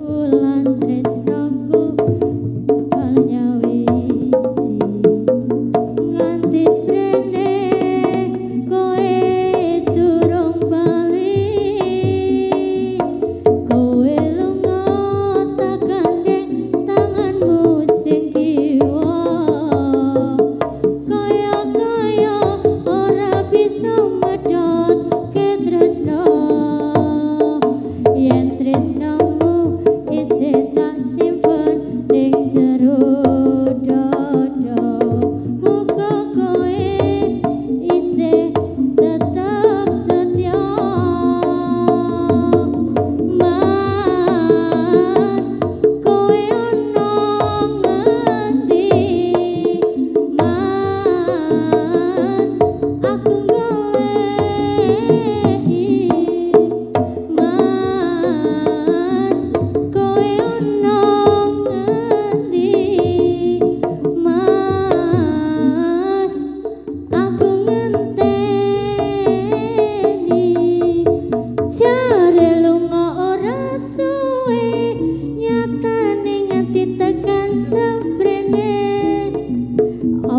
Andrés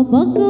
我哥。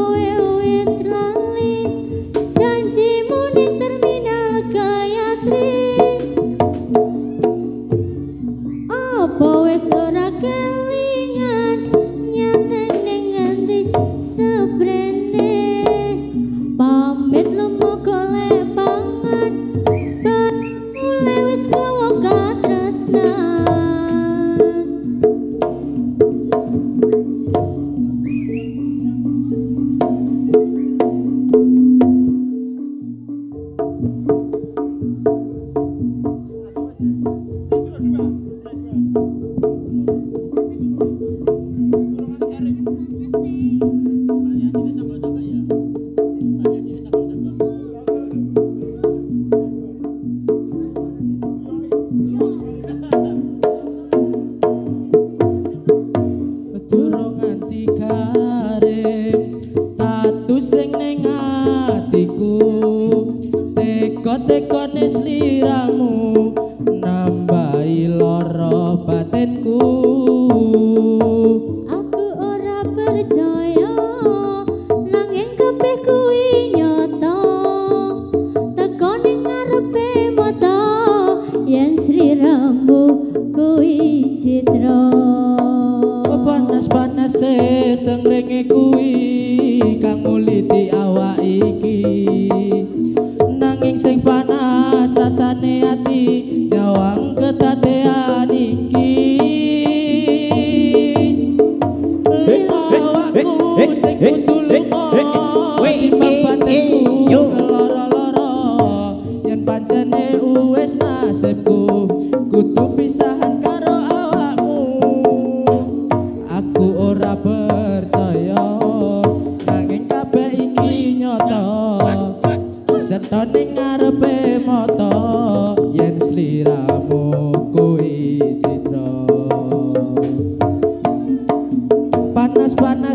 citron.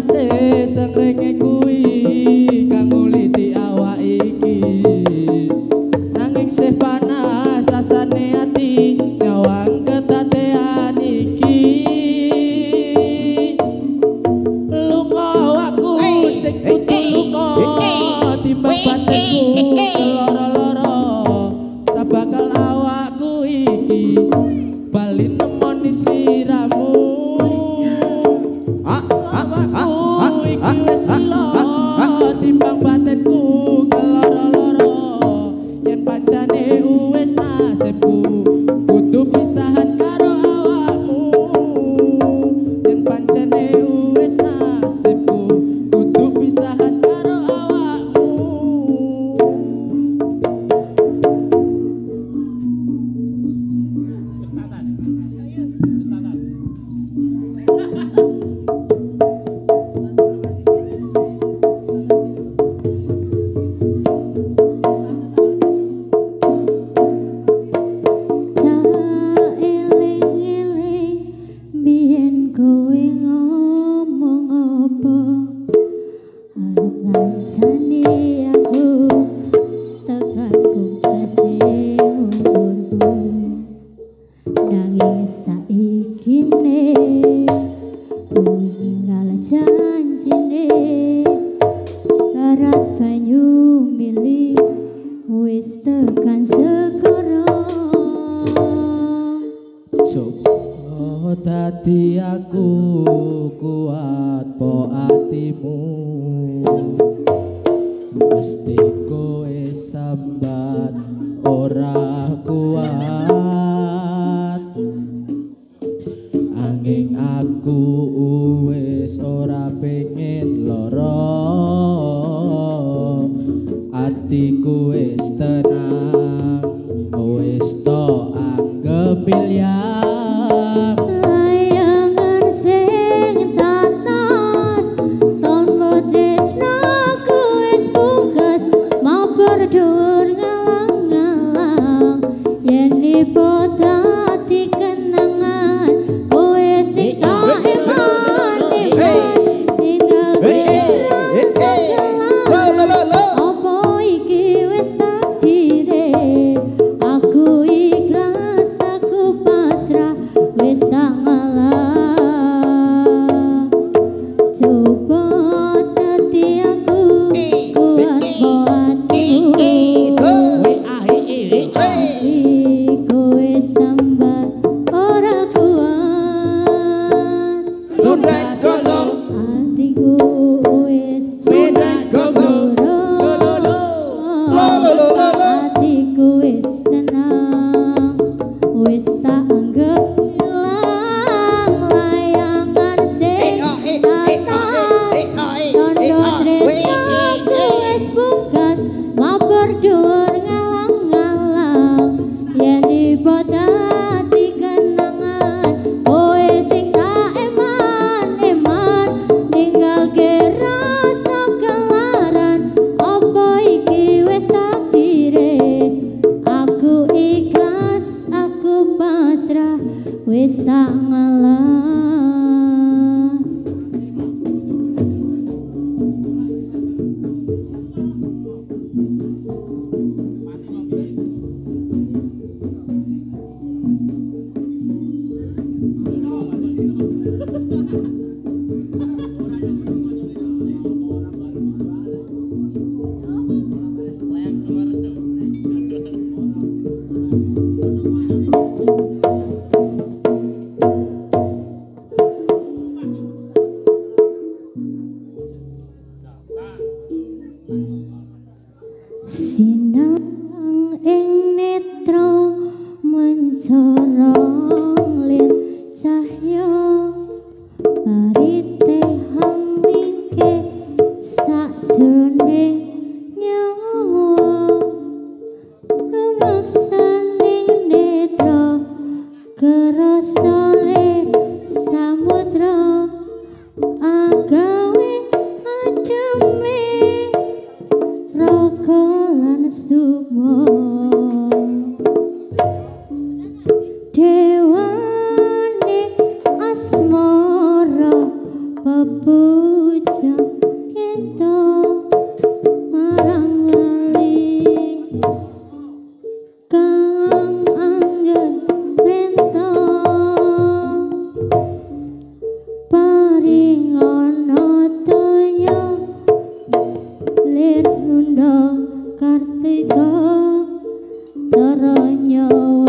haces, el que. rơi nhau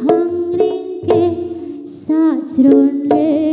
hang ringke sajroning